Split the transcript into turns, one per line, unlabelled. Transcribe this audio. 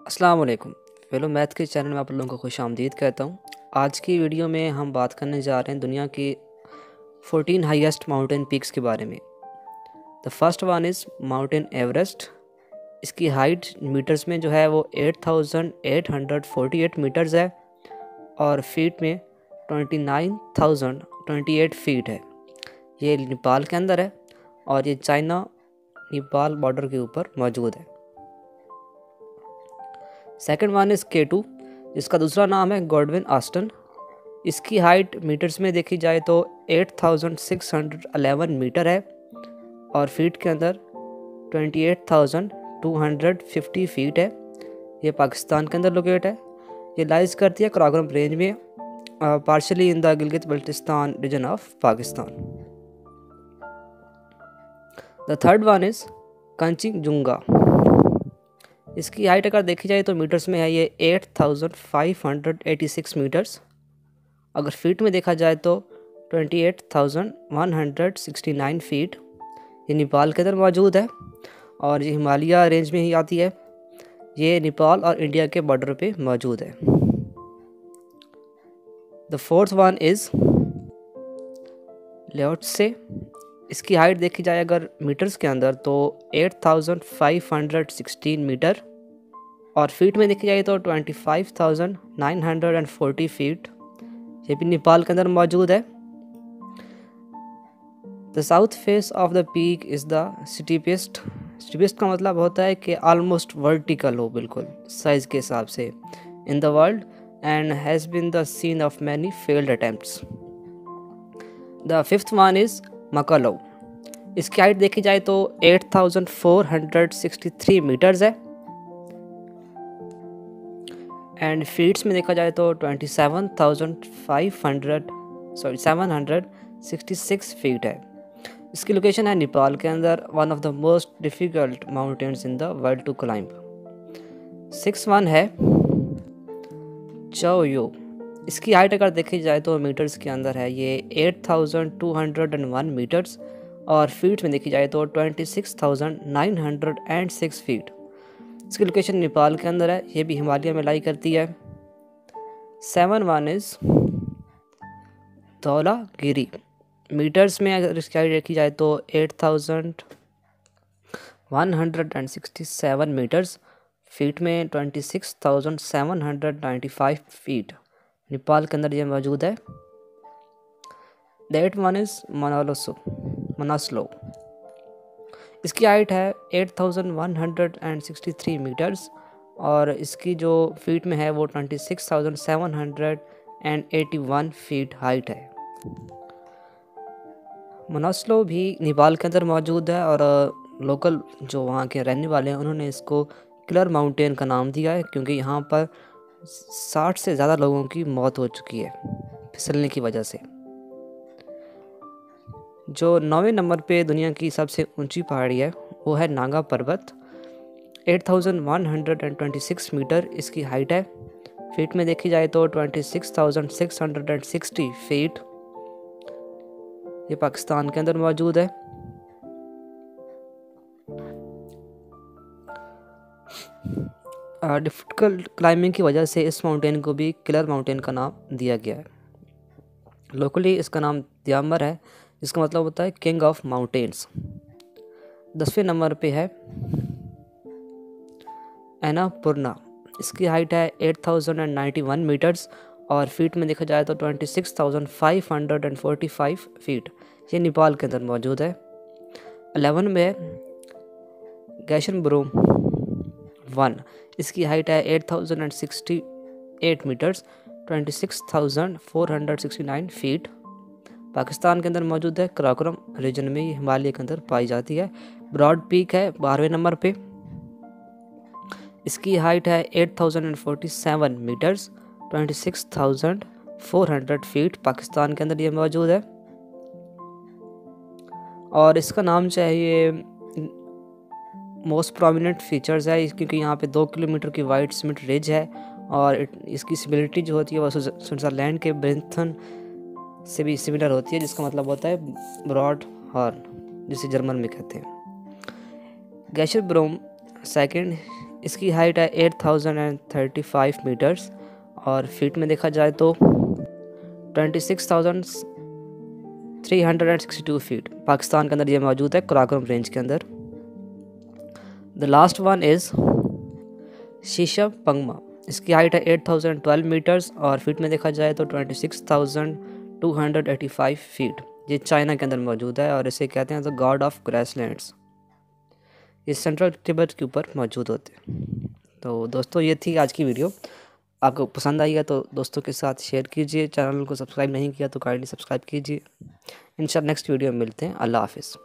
अस्सलाम वालेकुम मैथ के चैनल में आप लोगों को खुश आमदीद कहता हूँ। आज की वीडियो में हम बात करने जा रहे हैं दुनिया की 14 हाईएस्ट माउंटेन पीक्स के बारे में। The first one is mountain Everest. इसकी हाइट मीटर्स में जो है वो 8848 मीटर्स है और फीट में 29,028 फीट है। ये नेपाल के अंदर है और ये चाइना नेपाल बॉर्डर के ऊपर मौजूद है। Second one is K two जिसका दूसरा नाम है गॉडविन आस्टन इसकी हाइट मीटर्स में देखी जाए तो 8611 मीटर है और फीट के अंदर 28,250 फीट है। ये पाकिस्तान के अंदर लोकेट है। ये लाइज करती है कराग्रम रेंज में partially in the Gilgit Baltistan region of Pakistan the third one is Kanchenjunga इसकी हाइट अगर देखी जाए तो मीटर्स में है ये 8586 मीटर्स अगर फीट में देखा जाए तो 28,169 फीट ये नेपाल के अंदर मौजूद है और ये हिमालय रेंज में ही आती है। ये नेपाल और इंडिया के बॉर्डर पे मौजूद है। The fourth one is Lhotse इसकी हाइट देखी जाए अगर मीटर्स के अंदर तो 8516 मीटर और फीट में देखी जाए तो 25,940 फीट ये भी नेपाल के अंदर मौजूद है। The south face of the peak is the steepest steepest का मतलब होता है कि ऑलमोस्ट वर्टिकल हो बिल्कुल साइज़ के हिसाब से in the world and has been the scene of many failed attempts the fifth one is Makalu इसकी हाइट देखी जाए तो 8,463 मीटर्स है। एंड फीट्स में देखा जाए तो 27,500 सॉरी 766 फीट है। इसकी लोकेशन है नेपाल के अंदर one of the most difficult mountains in the world to climb six one है चौयो। इसकी हाइट अगर देखी जाए तो मीटर्स के अंदर है। ये 8,201 मीटर्स और फीट में देखी जाए तो 26,906 फीट इसकी लोकेशन नेपाल के अंदर है। ये भी हिमालय में लाई करती है। Seven one is Dhaulagiri. Metres में अगर इसकी हाइट देखी जाए तो 8,167 मीटर्स फीट में 26,795 फीट नेपाल के अंदर ये मौजूद है। दैट वन इज़ मनालोसो मनास्लो इसकी हाइट है 8163 मीटर्स और इसकी जो फीट में है वो 26,781 फीट हाइट है। मनास्लो भी नेपाल के अंदर मौजूद है और लोकल जो वहाँ के रहने वाले हैं उन्होंने इसको किलर माउंटेन का नाम दिया है क्योंकि यहाँ पर साठ से ज़्यादा लोगों की मौत हो चुकी है फिसलने की वजह से। जो नौवें नंबर पे दुनिया की सबसे ऊँची पहाड़ी है वो है नागा पर्वत। 8126 मीटर इसकी हाइट है। फीट में देखी जाए तो 26,660 फीट। ये पाकिस्तान के अंदर मौजूद है। डिफ़िकल्ट क्लाइंबिंग की वजह से इस माउंटेन को भी किलर माउंटेन का नाम दिया गया है। लोकली इसका नाम दियामर है इसका मतलब होता है किंग ऑफ़ माउंटेन्स दसवें नंबर पे है एनापुरना। इसकी हाइट है 8091 मीटर्स और फीट में देखा जाए तो 26,545 फीट ये नेपाल के अंदर मौजूद है। अलेवन में गैशन ब्रोम वन इसकी हाइट है 8068 मीटर्स 26,469 फीट पाकिस्तान के अंदर मौजूद है कराकोरम रीजन में ये हिमालय के अंदर पाई जाती है। ब्रॉड पीक है बारहवें नंबर पे। इसकी हाइट है 8047 मीटर्स 26,400 फीट पाकिस्तान के अंदर ये मौजूद है। और इसका नाम चाहिए मोस्ट प्रोमिनेंट फीचर्स है क्योंकि यहाँ पे दो किलोमीटर की वाइड सीमेंट रिज है और इसकी सिबिलिटी जो होती है वो स्विट्ज़रलैंड के ब्रिंथन से भी सिमिलर होती है, जिसका मतलब होता है ब्रॉड हॉर्न जिसे जर्मन में कहते हैं। गैशर ब्रोम सेकेंड इसकी हाइट है eight thousand and thirty five metres और फीट में देखा जाए तो twenty six thousand three hundred and sixty two feet Pakistan के अंदर ये मौजूद है, कुराक्रम रेंज के अंदर। द लास्ट वन इज़ शीशा पंगमा इसकी हाइट है एट थाउज़ेंड ट्वेल्व मीटर्स और फीट में देखा जाए तो twenty six thousand two hundred eighty five feet ये चाइना के अंदर मौजूद है और इसे कहते हैं द गॉड ऑफ़ ग्रेसलैंड्स ये सेंट्रल तिब्बत के ऊपर मौजूद होते हैं। तो दोस्तों, ये थी आज की वीडियो आपको पसंद आई है तो दोस्तों के साथ शेयर कीजिए। चैनल को सब्सक्राइब नहीं किया तो काइंडली सब्सक्राइब कीजिए। इन नेक्स्ट वीडियो में मिलते हैं। अल्लाह हाफिज़।